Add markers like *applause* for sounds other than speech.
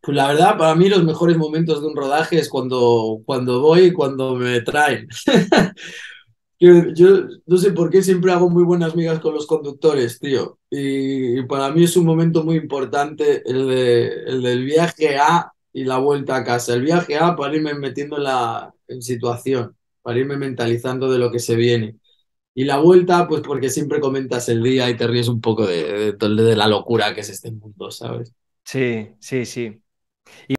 Pues la verdad, para mí los mejores momentos de un rodaje es cuando, cuando voy y cuando me traen. *laughs* Yo, yo no sé por qué siempre hago muy buenas migas con los conductores, tío. Y, para mí es un momento muy importante el, de, el del viaje a y la vuelta a casa. El viaje a para irme metiendo en la en situación, para irme mentalizando de lo que se viene. Y la vuelta, pues porque siempre comentas el día y te ríes un poco de, de, de la locura que es este mundo, ¿sabes? Sí, sí, sí. Yeah.